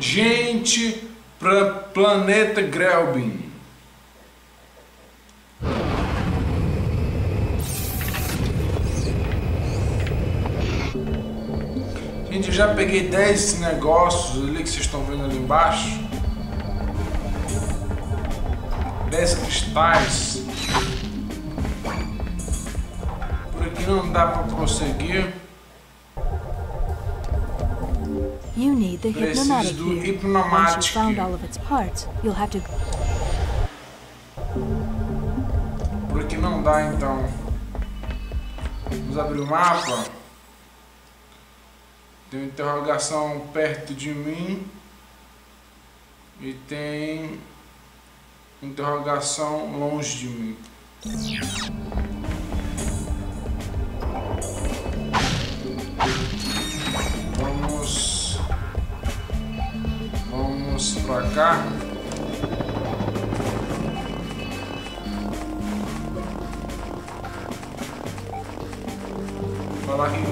Gente para planeta Grelbin. Gente, eu já peguei 10 negócios ali que vocês estão vendo ali embaixo. 10 cristais. Por aqui não dá para prosseguir. You need the hypnomatic. Once you've found all of its parts, you'll have to... Por aqui não dá então. Vamos abrir o mapa. Tem uma interrogação perto de mim. E tem interrogação longe de mim.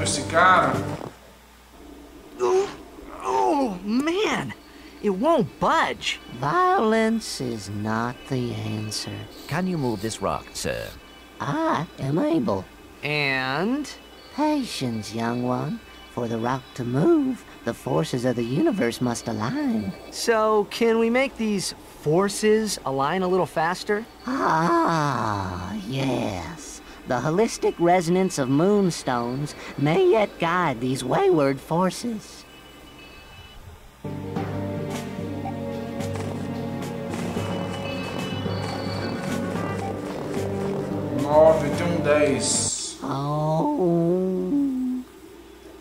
Esse cara. Oh, oh, man! It won't budge. Violence is not the answer. Can you move this rock, sir? I am able. And? Patience, young one. For the rock to move, the forces of the universe must align. So, can we make these forces align a little faster? Ah, yes. The holistic resonance of moonstones may yet guide these wayward forces. Nove, tem um dez. Oh,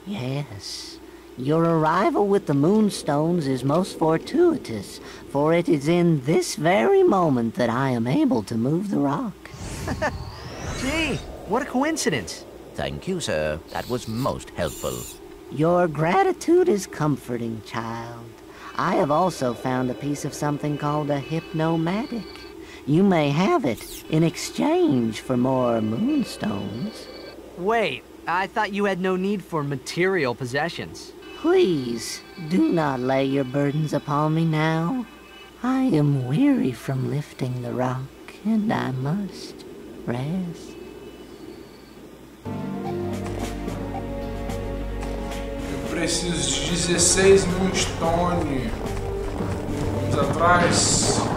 yes. Your arrival with the Moonstones is most fortuitous, for it is in this very moment that I am able to move the rock. Gee, what a coincidence. Thank you, sir. That was most helpful. Your gratitude is comforting, child. I have also found a piece of something called a hypnomatic. You may have it in exchange for more moonstones. Wait, I thought you had no need for material possessions. Please, do not lay your burdens upon me now. I am weary from lifting the rock, and I must rest. Eu preciso de 16 Moonstone. Vamos atrás.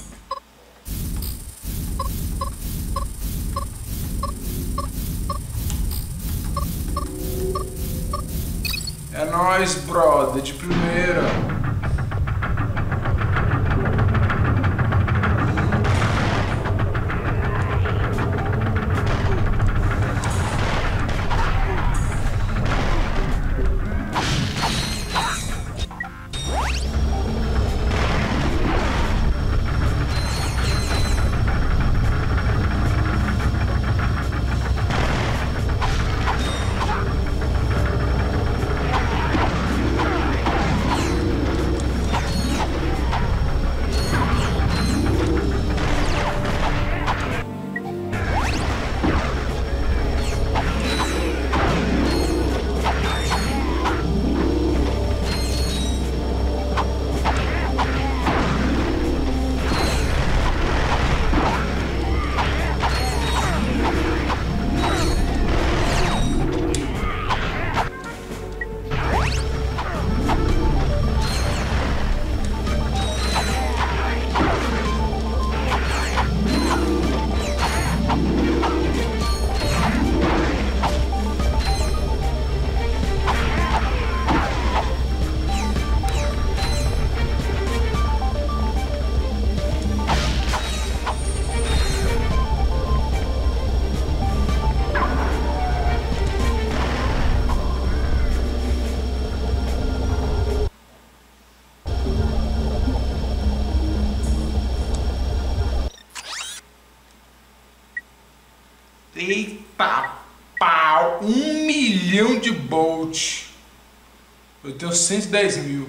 nóis, brother, de primeira. Eita pau! Um milhão de bolt. Eu tenho 110 mil.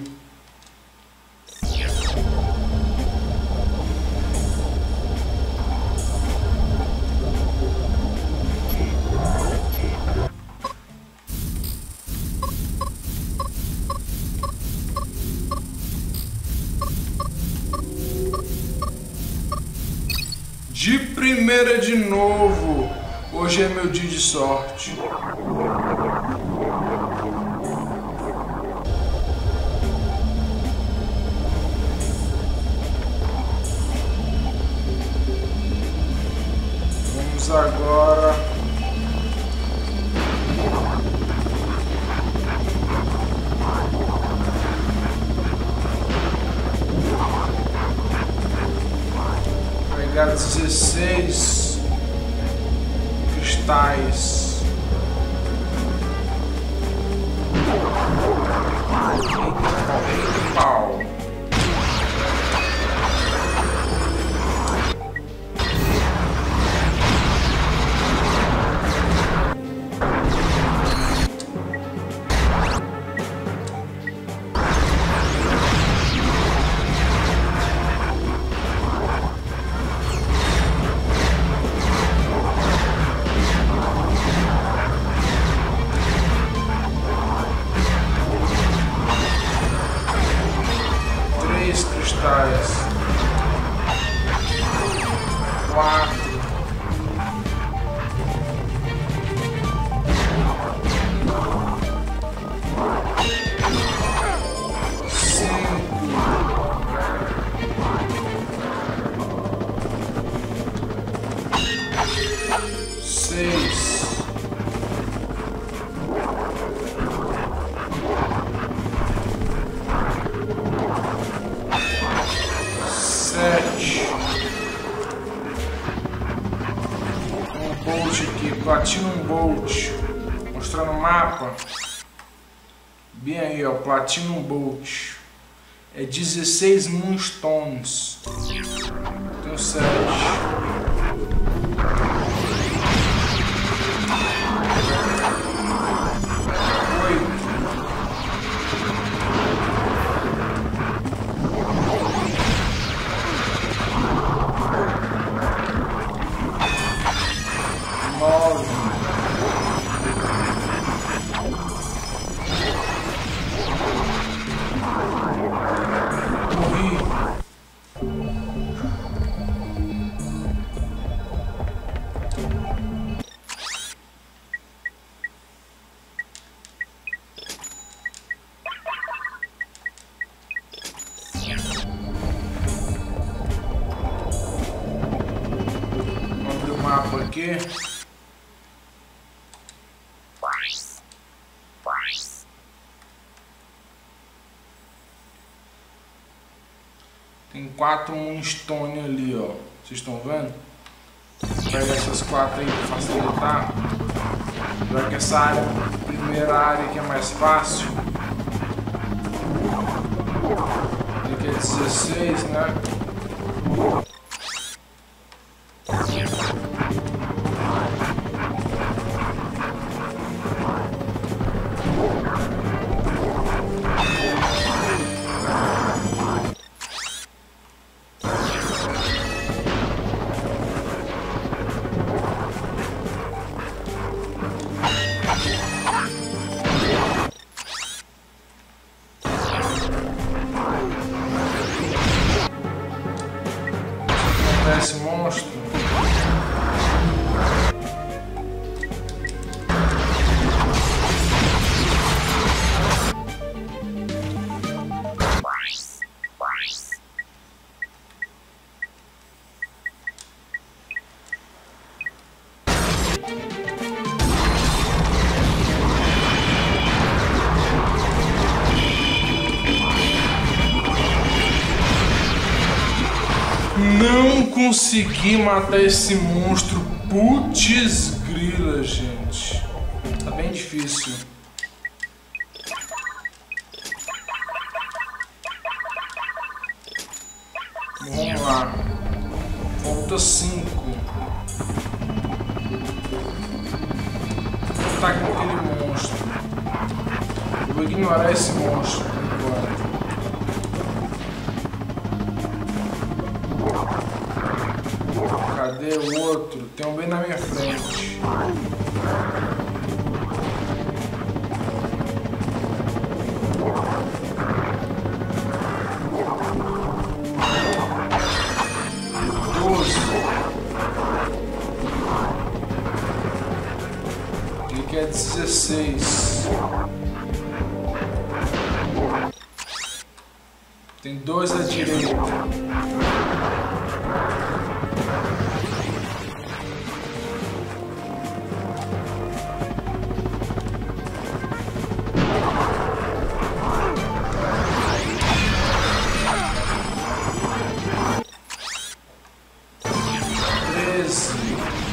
De primeira de novo. Hoje é meu dia de sorte. Vamos agora pegar 16 Eita pau. Mostrando o mapa. Bem aí, ó, Platinum Bolt. É 16 Moonstones. Tenho 7. Oito. Nove. Mapa aqui. Tem quatro Moonstone ali, ó. Vocês estão vendo? Pega essas quatro aí pra facilitar. Já que essa área, primeira área aqui é mais fácil. Aqui é 16, né? Consegui matar esse monstro. Putz grila, gente. Tá bem difícil. Vamos lá. Falta cinco. lutar com aquele monstro. Eu vou ignorar esse monstro por Cadê o outro? Tem um bem na minha frente. que é 16. Tem dois à direita. is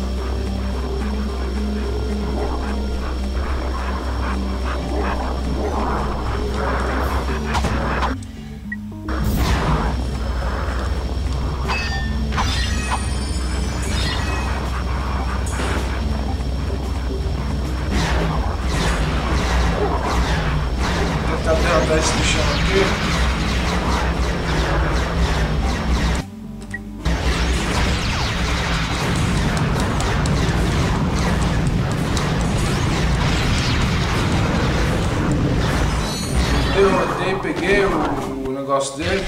negócio dele.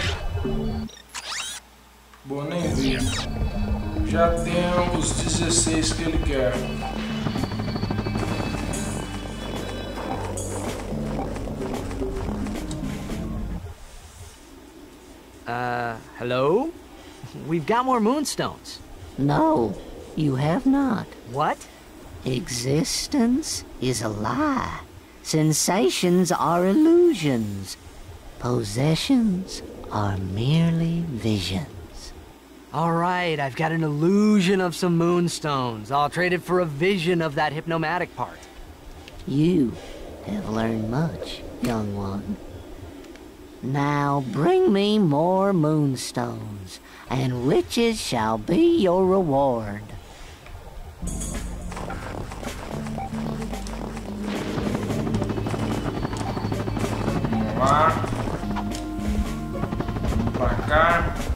Bom, nem vi. Já tem os 16 que ele quer. Uh, hello? We've got more moonstones. No, you have not. What? Existence is a lie. Sensations are illusions. Possessions are merely visions. All right, I've got an illusion of some moonstones. I'll trade it for a vision of that hypnomatic part. You have learned much, young one. Now bring me more moonstones, and riches shall be your reward. Vamos lá. pra cá.